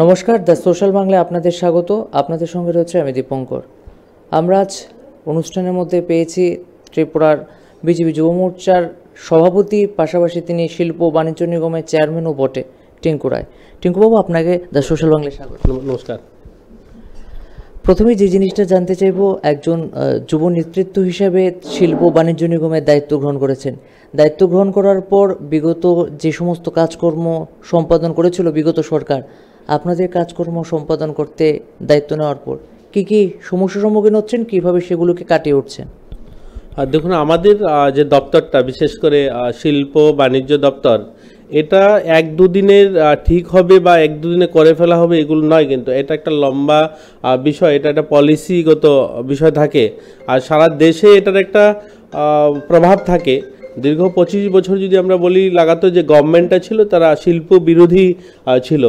নমস্কার the social বাংলায় আপনাদের স্বাগত। আপনাদের সঙ্গে রয়েছে আমি দীপঙ্কর। আমরা আজ অনুষ্ঠানের মধ্যে পেয়েছি ত্রিপুরার বিজেপি যুব মোর্চার সভাপতি পাশাপাশি তিনি শিল্প বাণিজ্য নিগমের চেয়ারম্যানও বটে টিঙ্কু রায়। টিঙ্কুবাবু আপনাকে দ্য সোশ্যাল বাংলায় স্বাগত। নমস্কার। প্রথমে যে জিনিসটা জানতে চাইব একজন যুব নেতৃত্ব হিসেবে শিল্প বাণিজ্য নিগমের দায়িত্ব গ্রহণ করেছেন। দায়িত্ব গ্রহণ করার পর বিগত যে সমস্ত কাজকর্ম সম্পাদন করেছিল বিগত সরকার আপনাদের কাজকর্ম সম্পাদন করতে দায়িত্ব নেওয়ার পর কি কি সমস্যার সম্মুখীন হচ্ছেন? কীভাবে সেগুলোকে কাটিয়ে উঠছেন? দেখুন, আমাদের যে দপ্তরটা, বিশেষ করে শিল্প বাণিজ্য দপ্তর, এটা এক দুদিনের ঠিক হবে বা এক দুদিনে করে ফেলা হবে এগুলো নয় কিন্তু এটা একটা লম্বা বিষয়। এটা একটা পলিসিগত বিষয় থাকে। আর সারা দেশে এটার একটা প্রভাব থাকে। দীর্ঘ পঁচিশ বছর যদি আমরা বলি লাগাতো যে গভর্নমেন্টটা ছিল, তারা শিল্প বিরোধী ছিল।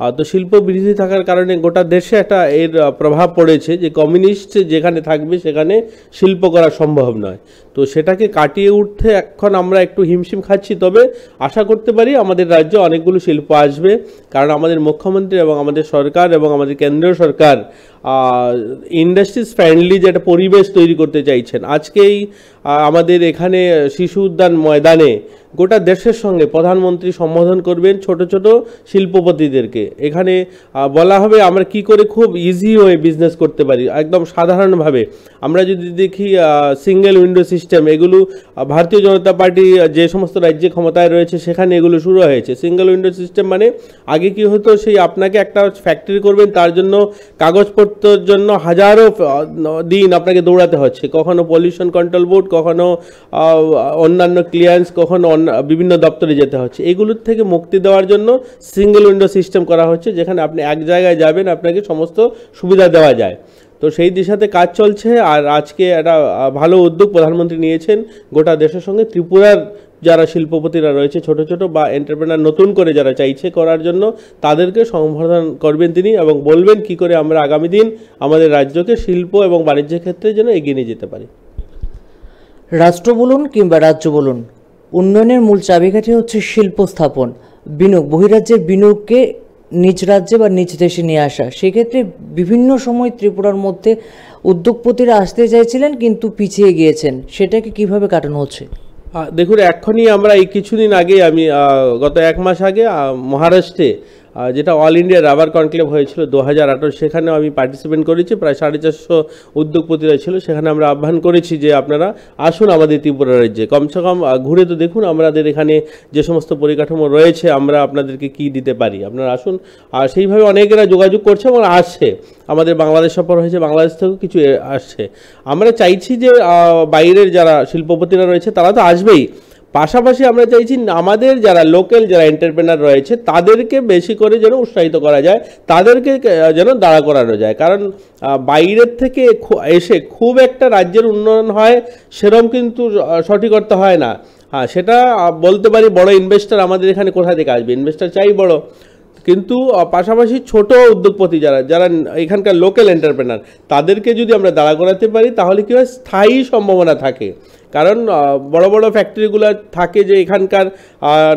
তো শিল্প বৃদ্ধি থাকার কারণে গোটা দেশে একটা এর প্রভাব পড়েছে যে কমিউনিস্ট যেখানে থাকবে সেখানে শিল্প করা সম্ভব নয়। তো সেটাকে কাটিয়ে উঠতে এখন আমরা একটু হিমশিম খাচ্ছি, তবে আশা করতে পারি আমাদের রাজ্যে অনেকগুলো শিল্প আসবে। কারণ আমাদের মুখ্যমন্ত্রী এবং আমাদের সরকার এবং আমাদের কেন্দ্রীয় সরকার ইন্ডাস্ট্রিজ ফ্রেন্ডলি যে একটা পরিবেশ তৈরি করতে চাইছেন। আজকেই আমাদের এখানে শিশু উদ্যান ময়দানে গোটা দেশের সঙ্গে প্রধানমন্ত্রী সম্বোধন করবেন ছোট ছোট শিল্পপতিদেরকে। এখানে বলা হবে আমরা কি করে খুব ইজি হয়ে বিজনেস করতে পারি, একদম সাধারণভাবে। আমরা যদি দেখি সিঙ্গেল উইন্ডো সিস্টেম এগুলো ভারতীয় জনতা পার্টি যে সমস্ত রাজ্যে ক্ষমতায় রয়েছে, সেখানে এগুলো শুরু হয়েছে। সিঙ্গেল উইন্ডো সিস্টেম মানে আগে কি হতো, সেই আপনাকে একটা ফ্যাক্টরি করবেন, তার জন্য কাগজপত্রের জন্য হাজারো দিন আপনাকে দৌড়াতে হচ্ছে। কখনো পলিউশন কন্ট্রোল বোর্ড কখনো অন্যান্য ক্লিয়ারেন্স কখনো বিভিন্ন দপ্তরে যেতে হচ্ছে। এগুলোর থেকে মুক্তি দেওয়ার জন্য সিঙ্গেল উইন্ডো সিস্টেম করা হচ্ছে, যেখানে আপনি এক জায়গায় যাবেন, আপনাকে সমস্ত সুবিধা দেওয়া যায়। তো সেই দিশাতে কাজ চলছে আর আজকে একটা ভালো উদ্যোগ প্রধানমন্ত্রী নিয়েছেন গোটা দেশের সঙ্গে। ত্রিপুরার যারা শিল্পপতিরা রয়েছে ছোট ছোট বা এন্টারপ্রেনার নতুন করে যারা চাইছে করার জন্য, তাদেরকে সম্বোধন করবেন তিনি এবং বলবেন কি করে আমরা আগামী দিন আমাদের রাজ্যকে শিল্প এবং বাণিজ্যের ক্ষেত্রে যেন এগিয়ে নিয়ে যেতে পারি। রাষ্ট্র বলুন কিংবা রাজ্য বলুন, উন্নয়নের মূল চাবিকাঠি হচ্ছে শিল্প স্থাপন। বিনিয়োগ, বহিরাজ্যের বিনিয়োগকে নিজ রাজ্যে বা নিজ দেশে নিয়ে আসা। সেক্ষেত্রে বিভিন্ন সময় ত্রিপুরার মধ্যে উদ্যোগপতিরা আসতে চাইছিলেন কিন্তু পিছিয়ে গিয়েছেন। সেটাকে কীভাবে কাটানো হচ্ছে? দেখুন, এক্ষুনি আমরা এই কিছুদিন আগে আমি গত এক মাস আগে মহারাষ্ট্রে যেটা অল ইন্ডিয়া রাবার কনক্লেভ হয়েছিল দু হাজার আঠারো, সেখানেও আমি পার্টিসিপেট করেছি, প্রায় সাড়ে চারশো উদ্যোগপতিরা ছিল, সেখানে আমরা আহ্বান করেছি যে আপনারা আসুন আমাদের ত্রিপুরা রাজ্যে। কমসে কম ঘুরে তো দেখুন, আমাদের এখানে যে সমস্ত পরিকাঠামো রয়েছে, আমরা আপনাদেরকে কি দিতে পারি? আপনারা আসুন, আর সেইভাবে অনেকেরা যোগাযোগ করছে এবং আসছে। আমাদের বাংলাদেশ সফর হয়েছে, বাংলাদেশ থেকেও কিছু আসছে। আমরা চাইছি যে বাইরের যারা শিল্পপতিরা রয়েছে, তারা তো আসবেই। পাশাপাশি আমরা চাইছি আমাদের যারা লোকাল যারা এন্টারপ্রেনার রয়েছে, তাদেরকে বেশি করে যেন উৎসাহিত করা যায়, তাদেরকে যেন দাঁড়া করানো যায়। কারণ বাইরের থেকে এসে খুব একটা রাজ্যের উন্নয়ন হয়, সেরম কিন্তু সঠিক অর্থ হয় না। হ্যাঁ সেটা বলতে পারি বড় ইনভেস্টার আমাদের এখানে কোথা থেকে আসবে? ইনভেস্টার চাই বড়। কিন্তু পাশাপাশি ছোট উদ্যোগপতি যারা যারা এখানকার লোকাল এন্টারপ্রেনার তাদেরকে যদি আমরা দাঁড়া করাতে পারি, তাহলে কী হয়? স্থায়ী সম্ভাবনা থাকে। কারণ বড় বড় ফ্যাক্টরিগুলো থাকে যে এখানকার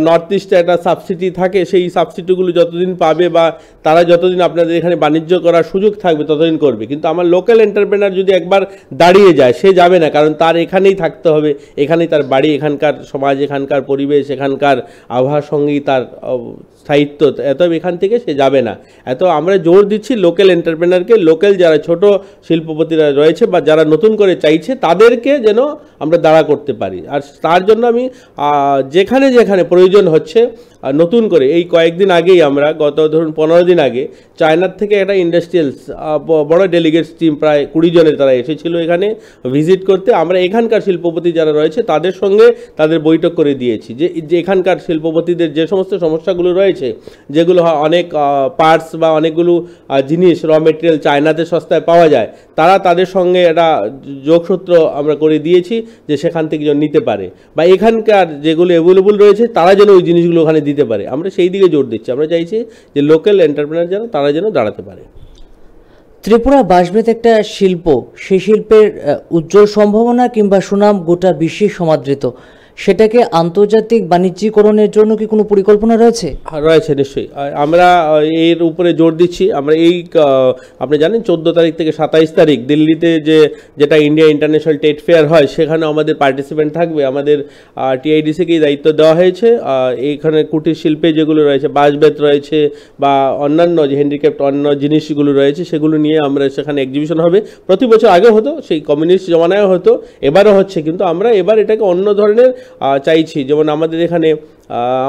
নর্থ ইস্টে একটা সাবসিডি থাকে, সেই সাবসিডিগুলো যতদিন পাবে বা তারা যতদিন আপনাদের এখানে বাণিজ্য করার সুযোগ থাকবে ততদিন করবে। কিন্তু আমার লোকাল এন্টারপ্রেনার যদি একবার দাঁড়িয়ে যায়, সে যাবে না, কারণ তার এখানেই থাকতে হবে, এখানেই তার বাড়ি, এখানকার সমাজ, এখানকার পরিবেশ, এখানকার আবহাওয়ার সঙ্গেই তার স্থায়িত্ব, এত এখান থেকে সে যাবে না। এত আমরা জোর দিচ্ছি লোকাল এন্টারপ্রেনারকে লোকাল যারা ছোট শিল্পপতিরা রয়েছে বা যারা নতুন করে চাইছে, তাদেরকে যেন আমরা দাঁড়া করতে পারি। আর তার জন্য আমি যেখানে যেখানে প্রয়োজন হচ্ছে আহ, নতুন করে এই কয়েকদিন আগেই আমরা গত ধরুন পনেরো দিন আগে চায়নার থেকে একটা ইন্ডাস্ট্রিয়ালস বড় ডেলিগেটস টিম প্রায় কুড়ি জনের তারা এসেছিল এখানে ভিজিট করতে। আমরা এখানকার শিল্পপতি যারা রয়েছে তাদের সঙ্গে তাদের বৈঠক করে দিয়েছি যে যে এখানকার শিল্পপতিদের যে সমস্ত সমস্যাগুলো রয়েছে যেগুলো অনেক পার্টস বা অনেকগুলো জিনিস র মেটেরিয়াল চায়নাতে সস্তায় পাওয়া যায় তারা তাদের সঙ্গে একটা যোগসূত্র আমরা করে দিয়েছি যে সেখান থেকে যেন নিতে পারে। বা এখানকার যেগুলো অ্যাভেলেবল রয়েছে তারা যেন ওই জিনিসগুলো ওখানে দিতে পারে। আমরা সেই দিকে জোর দিচ্ছি। আমরা চাইছি যে লোকাল এন্টারপ্রেনার যেন, তারা যেন দাঁড়াতে পারে। ত্রিপুরা বাঁশবেত একটা শিল্প। সেই শিল্পের উজ্জ্বল সম্ভাবনা কিংবা সুনাম গোটা বিশ্বে সমাদৃত। সেটাকে আন্তর্জাতিক বাণিজ্যিকরণের জন্য কি কোনো পরিকল্পনা রয়েছে? রয়েছে নিশ্চয়ই। আমরা এর উপরে জোর দিচ্ছি। আমরা এই আপনি জানেন চোদ্দ তারিখ থেকে সাতাইশ তারিখ দিল্লিতে যে, যেটা ইন্ডিয়া ইন্টারন্যাশনাল ট্রেড ফেয়ার হয়, সেখানে আমাদের পার্টিসিপেন্ট থাকবে। আমাদের টিআইডিসিকে এই দায়িত্ব দেওয়া হয়েছে। এইখানে কুটির শিল্পে যেগুলো রয়েছে, বাঁশবেত রয়েছে, বা অন্যান্য যে হ্যান্ডিক্যাপ্ট অন্য জিনিসগুলো রয়েছে, সেগুলো নিয়ে আমরা সেখানে এক্সিবিশন হবে। প্রতি বছর আগে হতো, সেই কমিউনিস্ট জমানায় হতো, এবারও হচ্ছে। কিন্তু আমরা এবার এটাকে অন্য ধরনের চাইছি। যেমন আমাদের এখানে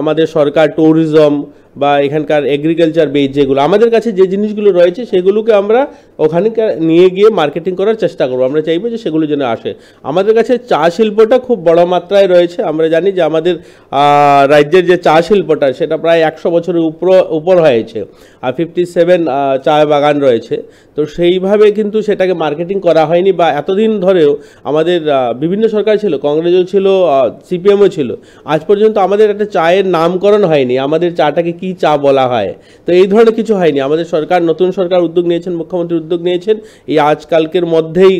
আমাদের সরকার ট্যুরিজম বা এখানকার এগ্রিকালচার বেজ যেগুলো, আমাদের কাছে যে জিনিসগুলো রয়েছে সেগুলোকে আমরা ওখানে নিয়ে গিয়ে মার্কেটিং করার চেষ্টা করব। আমরা চাইব যে সেগুলো যেন আসে। আমাদের কাছে চা শিল্পটা খুব বড় মাত্রায় রয়েছে। আমরা জানি যে আমাদের রাজ্যের যে চা শিল্পটা, সেটা প্রায় একশো বছরের উপর উপর হয়েছে। আর ফিফটি সেভেন চা বাগান রয়েছে। তো সেইভাবে কিন্তু সেটাকে মার্কেটিং করা হয়নি বা এতদিন ধরেও আমাদের বিভিন্ন সরকার ছিল, কংগ্রেসও ছিল সিপিএমও ছিল। আজ পর্যন্ত আমাদের একটা চায়ের নামকরণ হয়নি, আমাদের চাটাকে কি চা বলা হয়? তো এই ধরনের কিছু হয়নি, আমাদের সরকার, নতুন সরকার উদ্যোগ নিয়েছেন, মুখ্যমন্ত্রী উদ্যোগ নিয়েছেন, এই আজকালকের মধ্যেই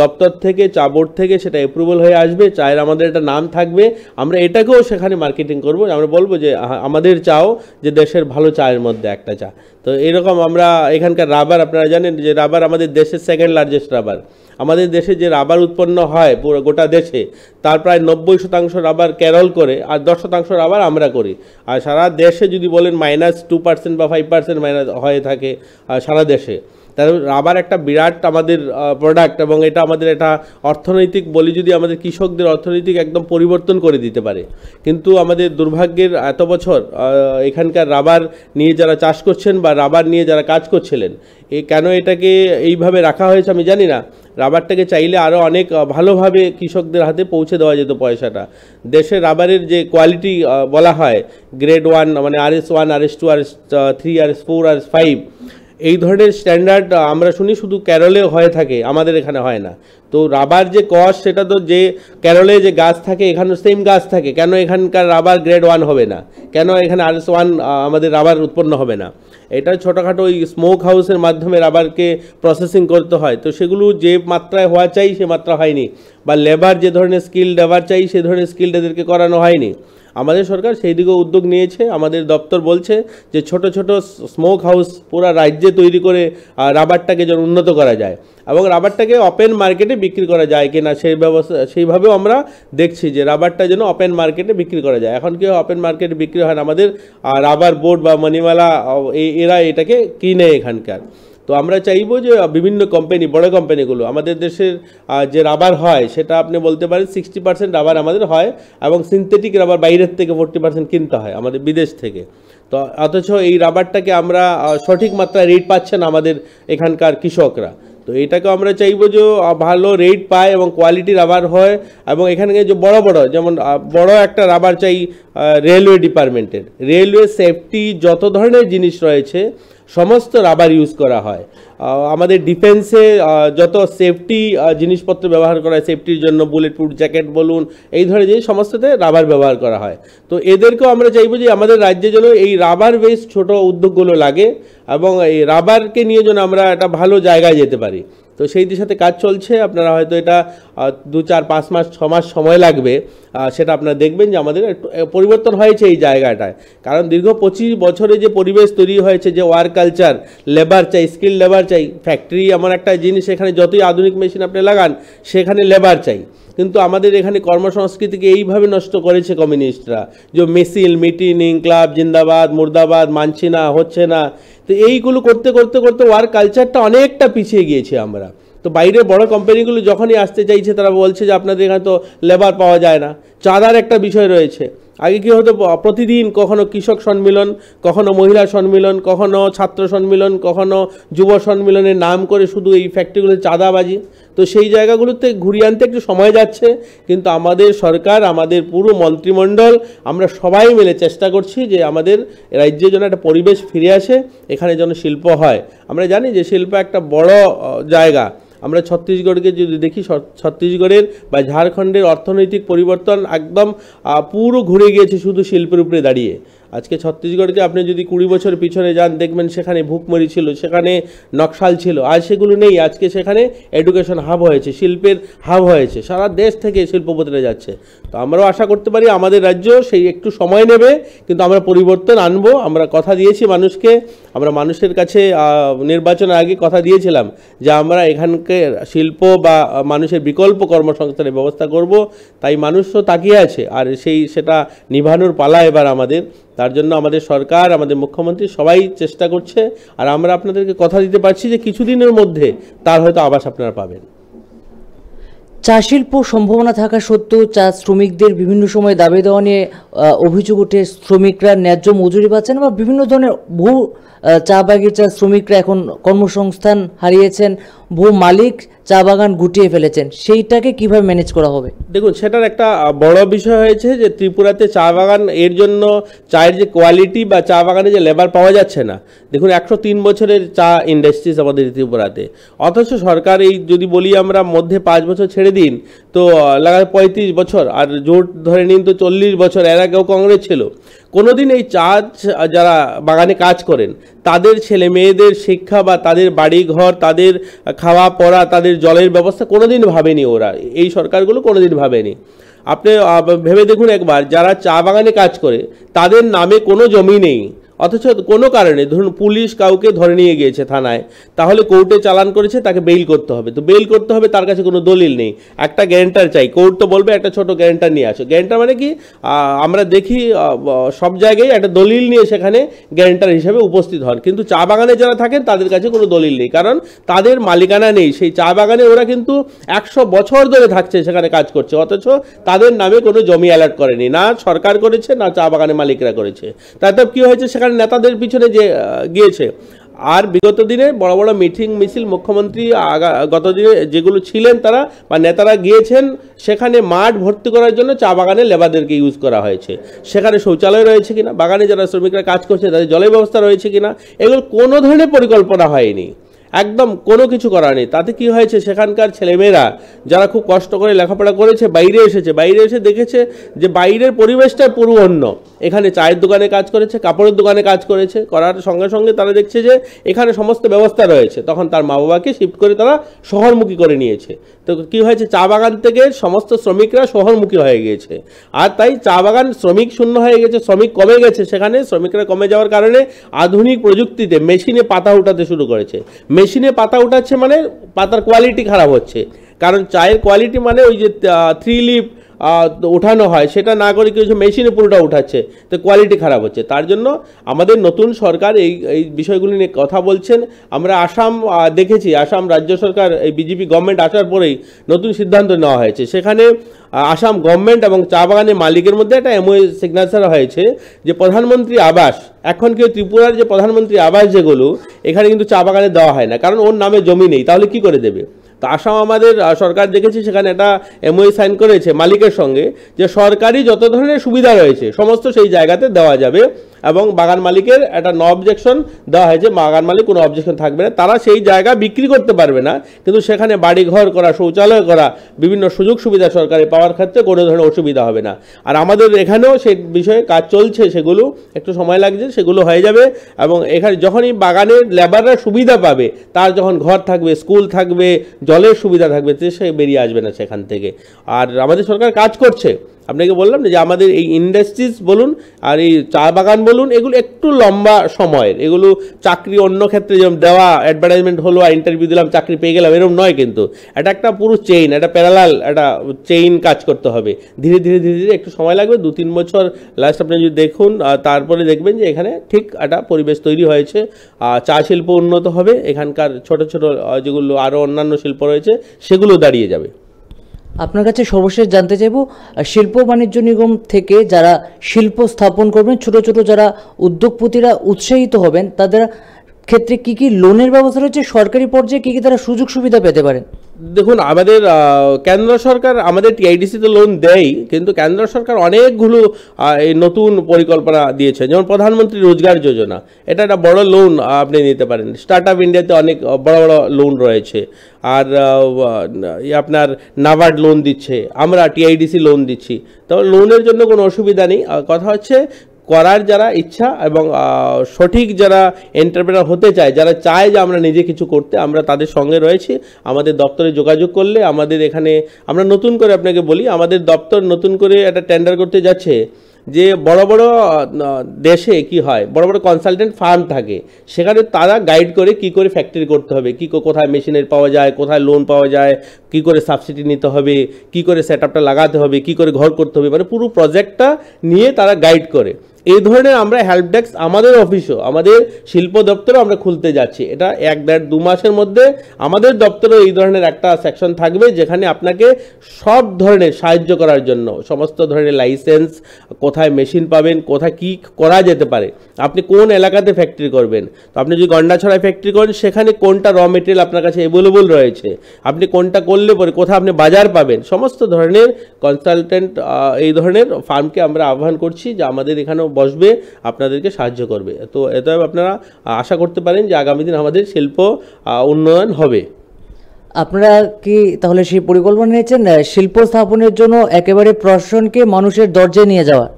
দপ্তর থেকে, চা বোর্ড থেকে সেটা অ্যাপ্রুভাল হয়ে আসবে, চায়ের আমাদের একটা নাম থাকবে, আমরা এটাকেও সেখানে মার্কেটিং করব, আমরা বলব যে আমাদের চাও যে দেশের ভালো চায়ের মধ্যে একটা চা। তো এরকম আমরা এখানকার রাবার আপনারা জানেন যে রাবার আমাদের দেশের সেকেন্ড লার্জেস্ট রাবার আমাদের দেশে যে রাবার উৎপন্ন হয় পুরো গোটা দেশে, তার প্রায় নব্বই শতাংশ রাবার ক্যারল করে আর দশ শতাংশ রাবার আমরা করি। আর সারা দেশে যদি বলেন মাইনাস টু পার্সেন্ট বা ফাইভ পার্সেন্ট মাইনাস হয়ে থাকে সারা দেশে। তাহলে রাবার একটা বিরাট আমাদের প্রোডাক্ট এবং এটা আমাদের এটা অর্থনৈতিক বলি যদি আমাদের কৃষকদের অর্থনৈতিক একদম পরিবর্তন করে দিতে পারে। কিন্তু আমাদের দুর্ভাগ্যের এত বছর এখানকার রাবার নিয়ে যারা চাষ করছেন বা রাবার নিয়ে যারা কাজ করছিলেন, এ কেন এটাকে এইভাবে রাখা হয়েছে আমি জানি না। রাবারটাকে চাইলে আরও অনেক ভালোভাবে কৃষকদের হাতে পৌঁছে দেওয়া যেত পয়সাটা। দেশে রাবারের যে কোয়ালিটি বলা হয় গ্রেড ওয়ান মানে R S one R S two R S three R S four R S five এই ধরনের স্ট্যান্ডার্ড আমরা শুনি শুধু কেরলে হয়ে থাকে, আমাদের এখানে হয় না। তো রাবার যে কস্ট সেটা তো যে কেরলে যে গাছ থাকে এখানে সেম গাছ থাকে। কেন এখানকার রাবার গ্রেড ওয়ান হবে না? কেন এখানে আর ওয়ান আমাদের রাবার উৎপন্ন হবে না? এটা ছোটোখাটো ওই স্মোক হাউসের মাধ্যমে রাবারকে প্রসেসিং করতে হয়। তো সেগুলো যে মাত্রায় হওয়া চাই, সে মাত্রা হয়নি। বা লেবার যে ধরনের স্কিল লেবার চাই, সে ধরনের স্কিল এদেরকে করানো হয়নি। আমাদের সরকার সেই দিকেও উদ্যোগ নিয়েছে। আমাদের দপ্তর বলছে যে ছোট ছোট স্মোক হাউস পুরা রাজ্যে তৈরি করে রাবারটাকে যেন উন্নত করা যায়। এবং রাবারটাকে ওপেন মার্কেটে বিক্রি করা যায় কিনা সেই ব্যবস্থা, সেইভাবেও আমরা দেখছি যে রাবারটা যেন ওপেন মার্কেটে বিক্রি করা যায়। এখন কি ওপেন মার্কেটে বিক্রি হয় না। আমাদের রাবার বোর্ড বা মণিমালা এরা এটাকে কিনে এখানকার। তো আমরা চাইব যে বিভিন্ন কোম্পানি বড় কোম্পানিগুলো আমাদের দেশের যে রাবার হয়, সেটা আপনি বলতে পারেন সিক্সটি পার্সেন্ট রাবার আমাদের হয় এবং সিনথেটিক রাবার বাইরের থেকে ফোর্টি পার্সেন্ট কিনতে হয় আমাদের বিদেশ থেকে। তো অথচ এই রাবারটাকে আমরা সঠিক মাত্রায় রেট পাচ্ছে না আমাদের এখানকার কৃষকরা। তো এটাকে আমরা চাইব যে ভালো রেট পায় এবং কোয়ালিটি রাবার হয় এবং এখানে যে বড় বড়, যেমন বড় একটা রাবার চাই রেলওয়ে ডিপার্টমেন্টের রেলওয়ে সেফটি যত ধরনের জিনিস রয়েছে সমস্ত রাবার ইউজ করা হয়। আমাদের ডিফেন্সে যত সেফটি জিনিসপত্র ব্যবহার করা হয় সেফটির জন্য বুলেট প্রুফ জ্যাকেট বলুন, এই ধরনের জিনিস, সমস্ততে রাবার ব্যবহার করা হয়। তো এদেরকেও আমরা চাইব যে আমাদের রাজ্যে যেন এই রাবার বেস ছোট উদ্যোগগুলো লাগে এবং এই রাবারকে নিয়ে যেন আমরা একটা ভালো জায়গায় যেতে পারি। তো সেই দিশাতে কাজ চলছে, আপনারা হয়তো এটা দু চার, পাঁচ মাস, ছ মাস সময় লাগবে সেটা আপনারা দেখবেন যে আমাদের পরিবর্তন হয়েছে এই জায়গাটায়। কারণ দীর্ঘ পঁচিশ বছরে যে পরিবেশ তৈরি হয়েছে, যে ওয়ার কালচার, লেবার চাই, স্কিল লেবার চাই, ফ্যাক্টরি এমন একটা জিনিস, এখানে যতই আধুনিক মেশিন আপনি লাগান, সেখানে লেবার চাই। কিন্তু আমাদের এখানে কর্মসংস্কৃতিকে এইভাবে নষ্ট করেছে কমিউনিস্টরা। যে মেসিল মিটিং ক্লাব, জিন্দাবাদ, মুর্দাবাদ, মানছি না, হচ্ছে না। তো এইগুলো করতে করতে করতে ওয়ার কালচারটা অনেকটা পিছিয়ে গিয়েছে আমরা। তো বাইরের বড় কোম্পানিগুলো যখনই আসতে চাইছে, তারা বলছে যে আপনাদের এখানে তো লেবার পাওয়া যায় না। চাঁদার একটা বিষয় রয়েছে। আগে কি হতো প্রতিদিন কখনো কৃষক সম্মিলন, কখনো মহিলা সম্মিলন, কখনো ছাত্র সম্মিলন, কখনো যুব সম্মিলনের নাম করে শুধু এই ফ্যাক্টরিগুলোতে চাঁদাবাজি। তো সেই জায়গাগুলোতে ঘুরিয়ে আনতে একটু সময় যাচ্ছে, কিন্তু আমাদের সরকার, আমাদের পুরো মন্ত্রিমণ্ডল, আমরা সবাই মিলে চেষ্টা করছি যে আমাদের রাজ্যে যেন একটা পরিবেশ ফিরে আসে, এখানে যেন শিল্প হয়। আমরা জানি যে শিল্প একটা বড় জায়গা। আমরা ছত্তিশগড়কে যদি দেখি ছত্তিশগড়ের বা ঝাড়খণ্ডের অর্থনৈতিক পরিবর্তন একদম পুরো ঘুরে গিয়েছে শুধু শিল্পের উপরে দাঁড়িয়ে। আজকে ছত্তিশগড়কে আপনি যদি কুড়ি বছর পিছনে যান, দেখবেন সেখানে ভুকমরি ছিল, সেখানে নকশাল ছিল। আজ সেগুলো নেই, আজকে সেখানে এডুকেশন হাব হয়েছে, শিল্পের হাব হয়েছে। সারা দেশ থেকে শিল্পপতিরা যাচ্ছে। তো আমরাও আশা করতে পারি আমাদের রাজ্য সেই একটু সময় নেবে, কিন্তু আমরা পরিবর্তন আনব। আমরা কথা দিয়েছি মানুষকে, আমরা মানুষের কাছে নির্বাচনের আগে কথা দিয়েছিলাম যে আমরা এখানকার শিল্প বা মানুষের বিকল্প কর্মসংস্থানের ব্যবস্থা করব। তাই মানুষ তো তাকিয়ে আছে, আর সেই সেটা নিভানোর পালা এবার আমাদের। তার জন্য আমাদের সরকার, আমাদের মুখ্যমন্ত্রী সবাই চেষ্টা করছে। আর আমরা আপনাদেরকে কথা দিতে পারছি যে কিছুদিনের মধ্যে তার হয়তো আবাস আপনারা পাবেন। চা শিল্প সম্ভাবনা থাকা সত্ত্বেও চা শ্রমিকদের বিভিন্ন সময় দাবি দেওয়া নিয়ে অভিযোগ ওঠে শ্রমিকরা ন্যায্য মজুরি পাচ্ছেন বা বিভিন্ন ধরনের বহু চা বাগিচা শ্রমিকরা এখন কর্মসংস্থান হারিয়েছেন। বহু মালিক চা বাগান গুটিয়ে ফেলেছেন। সেইটাকে কীভাবে ম্যানেজ করা হবে? দেখুন, সেটার একটা বড় বিষয় হয়েছে যে ত্রিপুরাতে চা বাগান, এর জন্য চায়ের যে কোয়ালিটি বা চা বাগানে যে লেবার পাওয়া যাচ্ছে না। দেখুন, একশো তিন বছরের চা ইন্ডাস্ট্রিজ আমাদের ত্রিপুরাতে। অথচ সরকার এই যদি বলি আমরা মধ্যে পাঁচ বছর ছেড়ে দিন, তো লাগায় পঁয়ত্রিশ বছর, আর জোট ধরে নিন তো চল্লিশ বছর, এর আগেও কংগ্রেস ছিল। কোনোদিন এই চা যারা বাগানে কাজ করেন, তাদের ছেলে মেয়েদের শিক্ষা বা তাদের বাড়ি ঘর তাদের খাওয়া পড়া, তাদের জলের ব্যবস্থা কোনোদিন ভাবেনি ওরা। এই সরকারগুলো কোনোদিন ভাবেনি। আপনি ভেবে দেখুন একবার, যারা চা বাগানে কাজ করে, তাদের নামে কোনো জমি নেই। অথচ কোনো কারণে, ধরুন পুলিশ কাউকে ধরে নিয়ে গিয়েছে থানায়, তাহলে কোর্টে চালান করেছে, তাকে বেইল করতে হবে। তো বেইল করতে হবে, তার কাছে কোনো দলিল নেই। একটা গ্যারেন্টার চাই। কোর্ট তো বলবে, একটা ছোট গ্যারেন্টার নিয়ে আসো। গ্যারেন্টার মানে কি? আমরা দেখি সব জায়গায় একটা দলিল নিয়ে সেখানে গ্যারেন্টার হিসেবে উপস্থিত হন। কিন্তু চা বাগানে যারা থাকেন, তাদের কাছে কোনো দলিল নেই। কারণ তাদের মালিকানা নেই। সেই চা বাগানে ওরা কিন্তু একশো বছর ধরে থাকছে, সেখানে কাজ করছে। অথচ তাদের নামে কোনো জমি অ্যালার্ট করেনি। না সরকার করেছে, না চা বাগানের মালিকরা করেছে। তাতে কি হয়েছে? সেখানে নেতাদের পিছনে যে গিয়েছে। আর বিগত দিনে বড় বড় মিটিং, মিছিল, মুখ্যমন্ত্রী গত দিনে যেগুলো ছিলেন তারা বা নেতারা গিয়েছেন, সেখানে মাঠ ভর্তি করার জন্য চা বাগানে লেবারদেরকে ইউজ করা হয়েছে। সেখানে শৌচালয় রয়েছে কিনা, বাগানে যারা শ্রমিকরা কাজ করছে, তাদের জলের ব্যবস্থা রয়েছে কিনা, এগুলো কোনো ধরনের পরিকল্পনা হয়নি। একদম কোনো কিছু করা নেই তাতে কি হয়েছে? সেখানকার ছেলেমেয়েরা যারা খুব কষ্ট করে লেখাপড়া করেছে, বাইরে এসেছে, বাইরে এসে দেখেছে যে বাইরের পরিবেশটা পুরো অন্য এখানে চায়ের দোকানে কাজ করেছে, কাপড়ের দোকানে কাজ করেছে। করার সঙ্গে সঙ্গে তারা দেখছে যে এখানে সমস্ত ব্যবস্থা রয়েছে। তখন তার মা বাবাকে শিফট করে তারা শহরমুখী করে নিয়েছে। তো কি হয়েছে? চা বাগান থেকে সমস্ত শ্রমিকরা শহরমুখী হয়ে গিয়েছে। আর তাই চা বাগান শ্রমিক শূন্য হয়ে গেছে। শ্রমিক কমে গেছে সেখানে। শ্রমিকরা কমে যাওয়ার কারণে আধুনিক প্রযুক্তিতে মেশিনে পাতা উঠাতে শুরু করেছে। মেশিনে পাতা উঠাচ্ছে মানে পাতার কোয়ালিটি খারাপ হচ্ছে। কারণ চায়ের কোয়ালিটি মানে ওই যে থ্রি লিপ ওঠানো হয়, সেটা না করে কিছু মেশিনে পুরোটা উঠাচ্ছে, তো কোয়ালিটি খারাপ হচ্ছে। তার জন্য আমাদের নতুন সরকার এই এই বিষয়গুলি নিয়ে কথা বলছেন। আমরা আসাম দেখেছি, আসাম রাজ্য সরকার, এই বিজেপি গভর্নমেন্ট আসার পরেই নতুন সিদ্ধান্ত নেওয়া হয়েছে। সেখানে আসাম গভর্নমেন্ট এবং চা বাগানের মালিকের মধ্যে একটা এমওএ সিগনেচার হয়েছে যে প্রধানমন্ত্রী আবাস, এখন কেউ ত্রিপুরার যে প্রধানমন্ত্রী আবাস যেগুলো, এখানে কিন্তু চা বাগানে দেওয়া হয় না, কারণ ওর নামে জমি নেই, তাহলে কি করে দেবে? তো আসাম আমাদের সরকার দেখেছি সেখানে একটা এমওই সাইন করেছে মালিকের সঙ্গে যে সরকারি যত ধরনের সুবিধা রয়েছে, সমস্ত সেই জায়গাতে দেওয়া যাবে। এবং বাগান মালিকের একটা ন অবজেকশন দেওয়া হয়েছে। বাগান মালিক কোনো অবজেকশন থাকবে না। তারা সেই জায়গা বিক্রি করতে পারবে না। কিন্তু সেখানে বাড়ি ঘর করা, শৌচালয় করা, বিভিন্ন সুযোগ সুবিধা সরকারি পাওয়ার ক্ষেত্রে কোনো ধরনের অসুবিধা হবে না। আর আমাদের এখানেও সেই বিষয়ে কাজ চলছে, সেগুলো একটু সময় লাগছে, সেগুলো হয়ে যাবে। এবং এখানে যখনই বাগানের লেবাররা সুবিধা পাবে, তার যখন ঘর থাকবে স্কুল থাকবে, জলের সুবিধা থাকবে, সে বেরিয়ে আসবে না সেখান থেকে। আর আমাদের সরকার কাজ করছে। আপনাকে বললাম না যে আমাদের এই ইন্ডাস্ট্রিজ বলুন আর এই চা বাগান বলুন, এগুলো একটু লম্বা সময়ের। এগুলো চাকরি অন্য ক্ষেত্রে যেমন দেওয়া অ্যাডভার্টাইজমেন্ট হলো আর ইন্টারভিউ দিলাম, চাকরি পেয়ে গেলাম, এরকম নয় কিন্তু। এটা একটা পুরো চেইন একটা প্যারালাল একটা চেইন কাজ করতে হবে। ধীরে ধীরে ধীরে ধীরে একটু সময় লাগবে দু তিন বছর লাস্ট আপনি যদি দেখুন তারপরে দেখবেন যে এখানে ঠিক একটা পরিবেশ তৈরি হয়েছে। চা শিল্প উন্নত হবে, এখানকার ছোট ছোট যেগুলো আরও অন্যান্য শিল্প রয়েছে, সেগুলো দাঁড়িয়ে যাবে। আপনার কাছে সর্বশেষ জানতে চাইব শিল্প বাণিজ্য নিগম থেকে যারা শিল্প স্থাপন করবেন, ছোট ছোট যারা উদ্যোগপতিরা উৎসাহিত হবেন, তাদের ক্ষেত্রে কি কি লোনের ব্যবস্থা রয়েছে? সরকারি পর্যায়ে কি কি তারা সুযোগ সুবিধা পেতে পারেন? দেখুন, আমাদের কেন্দ্র সরকার আমাদের টিআইডিসিতে লোন দেয়, কিন্তু কেন্দ্র সরকার অনেকগুলো এই নতুন পরিকল্পনা দিয়েছে। যেমন প্রধানমন্ত্রী রোজগার যোজনা, এটা একটা বড় লোন আপনি নিতে পারেন। স্টার্ট আপ ইন্ডিয়াতে অনেক বড় বড় লোন রয়েছে। আর আপনার নাবার্ড লোন দিচ্ছে, আমরা টিআইডিসি লোন দিচ্ছি। তবে লোনের জন্য কোনো অসুবিধা নেই। কথা হচ্ছে করার যারা ইচ্ছা এবং সঠিক যারা এন্টারপ্রেনার হতে চায়, যারা চায় যে আমরা নিজে কিছু করতে, আমরা তাদের সঙ্গে রয়েছি, আমাদের দপ্তরে যোগাযোগ করলে আমাদের এখানে, আমরা নতুন করে আপনাকে বলি, আমাদের দপ্তর নতুন করে একটা টেন্ডার করতে যাচ্ছে, যে বড় বড় দেশে কি হয়, বড় বড় কনসালটেন্ট ফার্ম থাকে, সেখানে তারা গাইড করে কি করে ফ্যাক্টরি করতে হবে, কি কোথায় মেশিনের পাওয়া যায়, কোথায় লোন পাওয়া যায়, কি করে সাবসিডি নিতে হবে, কি করে সেট লাগাতে হবে, কি করে ঘর করতে হবে মানে পুরো প্রজেক্টটা নিয়ে তারা গাইড করে। এই ধরনের আমরা হেল্প ডেস্ক আমাদের অফিসও আমাদের শিল্প দপ্তরও আমরা খুলতে যাচ্ছি। এটা এক দেড় দু মাসের মধ্যে আমাদের দপ্তরে এই ধরনের একটা সেকশন থাকবে যেখানে আপনাকে সব ধরনের সাহায্য করার জন্য, সমস্ত ধরনের লাইসেন্স কোথায় মেশিন পাবেন, কোথায় কি করা যেতে পারে। আপনি কোন এলাকাতে ফ্যাক্টরি করবেন? তো আপনি যদি গন্ডাছড়ায় ফ্যাক্টরি করেন, সেখানে কোনটা র মেটেরিয়াল আপনার কাছে অ্যাভেলেবল রয়েছে? আপনি কোনটা করলে পরে কোথায় আপনি বাজার পাবেন? সমস্ত ধরনের কনসালটেন্ট এই ধরনের ফার্মকে আমরা আহ্বান করছি যে আমাদের এখানেও বসবে আপনাদেরকে সাহায্য করবে। তো এতে আপনারা আশা করতে পারেন যে আগামী দিন আমাদের শিল্প উন্নয়ন হবে। আপনারা কি তাহলে সেই পরিকল্পনা নিয়েছেন শিল্প স্থাপনের জন্য একেবারে প্রশাসনকে মানুষের দরজায় নিয়ে যাওয়া?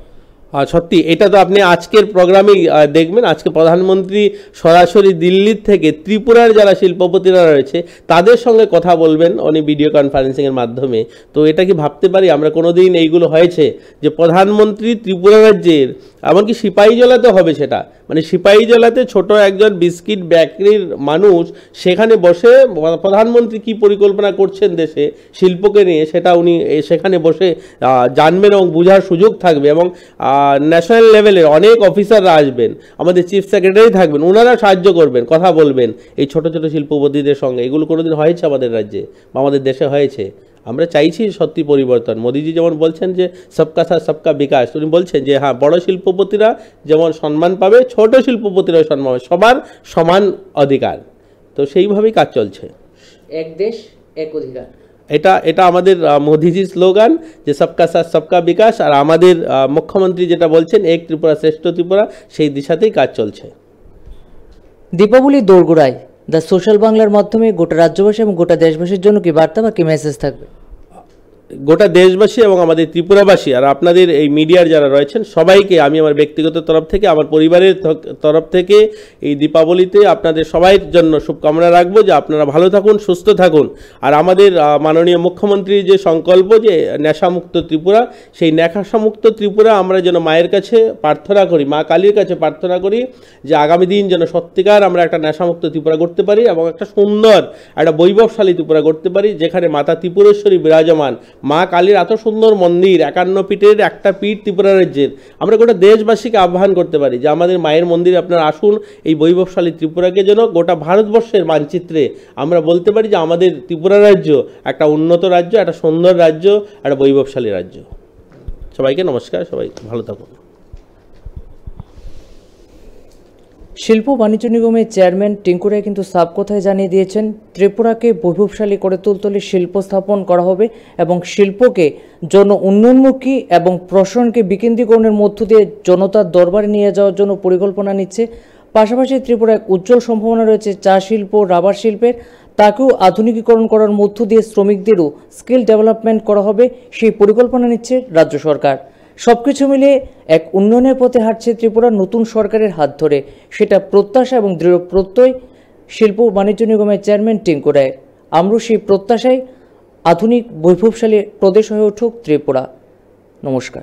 সত্যি এটা তো আপনি আজকের প্রোগ্রামেই দেখবেন। আজকে প্রধানমন্ত্রী সরাসরি দিল্লির থেকে ত্রিপুরার যারা শিল্পপতিরা রয়েছে তাদের সঙ্গে কথা বলবেন উনি ভিডিও কনফারেন্সিংয়ের মাধ্যমে। তো এটা কি ভাবতে পারি? আমরা কোনোদিন এইগুলো হয়েছে যে প্রধানমন্ত্রী ত্রিপুরা রাজ্যের এমনকি সিপাহী জলাতে হবে সেটা। মানে সিপাহী জলাতে ছোট একজন বিস্কিট বেকারির মানুষ সেখানে বসে প্রধানমন্ত্রী কি পরিকল্পনা করছেন দেশে শিল্পকে নিয়ে সেটা উনি সেখানে বসে জানবেন এবং বোঝার সুযোগ থাকবে এবং ন্যাশনাল লেভেলের অনেক অফিসাররা আসবেন, আমাদের চিফ সেক্রেটারি থাকবেন ওনারা সাহায্য করবেন, কথা বলবেন এই ছোট ছোট শিল্পপতিদের সঙ্গে। এগুলো কোনোদিন হয়েছে আমাদের রাজ্যে? বা আমাদের দেশে হয়েছে? আমরা চাইছি সত্যি পরিবর্তন। মোদিজি যেমন বলছেন যে সবকা সাথ সবকা বিকাশ। উনি বলছেন যে হ্যাঁ বড় শিল্পপতিরা যেমন সম্মান পাবে ছোট শিল্পপতিরাও সম্মান পাবে। সবার সমান অধিকার। তো সেইভাবেই কাজ চলছে। এক দেশ এক অধিকার। এটা এটা আমাদের মোদিজির স্লোগান যে সবকা সাথ সবকা বিকাশ। আর আমাদের মুখ্যমন্ত্রী যেটা বলছেন এক ত্রিপুরা শ্রেষ্ঠ ত্রিপুরা সেই দিশাতেই কাজ চলছে। দীপাবলি দোরগোড়ায় দ্য সোশ্যাল বাংলার মাধ্যমে গোটা রাজ্যবাসী এবং গোটা দেশবাসীর জন্য কি বার্তা বা কি মেসেজ থাকবে? গোটা দেশবাসী এবং আমাদের ত্রিপুরাবাসী আর আপনাদের এই মিডিয়ার যারা রয়েছেন, সবাইকে আমি আমার ব্যক্তিগত তরফ থেকে, আমার পরিবারের তরফ থেকে এই দীপাবলিতে আপনাদের সবাইয়ের জন্য শুভকামনা রাখব যে আপনারা ভালো থাকুন, সুস্থ থাকুন। আর আমাদের মাননীয় মুখ্যমন্ত্রীর যে সংকল্প যে নেশামুক্ত ত্রিপুরা, সেই নেশামুক্ত ত্রিপুরা আমরা যেন মায়ের কাছে প্রার্থনা করি, মা কালীর কাছে প্রার্থনা করি যে আগামী দিন যেন সত্যিকার আমরা একটা নেশামুক্ত ত্রিপুরা করতে পারি এবং একটা সুন্দর, একটা বৈভবশালী ত্রিপুরা করতে পারি, যেখানে মাতা ত্রিপুরেশ্বরী বিরাজমান মা কালীর এত সুন্দর মন্দির, একান্ন পীঠের একটা পীঠ ত্রিপুরা রাজ্যের আমরা গোটা দেশবাসীকে আহ্বান করতে পারি যে আমাদের মায়ের মন্দিরে আপনার আসুন, এই বৈভবশালী ত্রিপুরাকে যেন গোটা ভারতবর্ষের মানচিত্রে আমরা বলতে পারি যে আমাদের ত্রিপুরা রাজ্য একটা উন্নত রাজ্য, একটা সুন্দর রাজ্য, একটা বৈভবশালী রাজ্য। সবাইকে নমস্কার, সবাই ভালো থাকুন। শিল্প বাণিজ্য নিগমের চেয়ারম্যান টিঙ্কু রায় কিন্তু সাব কথায় জানিয়ে দিয়েছেন? ত্রিপুরাকে বৈভবশালী করে তুলতলে শিল্প স্থাপন করা হবে এবং শিল্পকে জন উন্নয়নমুখী এবং প্রসারণকে বিকেন্দ্রীকরণের মধ্য দিয়ে জনতার দরবারে নিয়ে যাওয়ার জন্য পরিকল্পনা নিচ্ছে। পাশাপাশি ত্রিপুরায় উজ্জ্বল সম্ভাবনা রয়েছে, চা শিল্প, রাবার শিল্পের। তাকেও আধুনিকীকরণ করার মধ্য দিয়ে শ্রমিকদেরও স্কিল ডেভেলপমেন্ট করা হবে। সেই পরিকল্পনা নিচ্ছে রাজ্য সরকার। সবকিছু মিলিয়ে এক উন্নয়নের পথে হাঁটছে ত্রিপুরা নতুন সরকারের হাত ধরে। সেটা প্রত্যাশা এবং দৃঢ় প্রত্যয়, শিল্প বাণিজ্য নিগমের চেয়ারম্যান টিঙ্কু রায়ের আমরও সেই প্রত্যাশায় আধুনিক, বৈভবশালী প্রদেশ হয়ে উঠুক ত্রিপুরা। নমস্কার।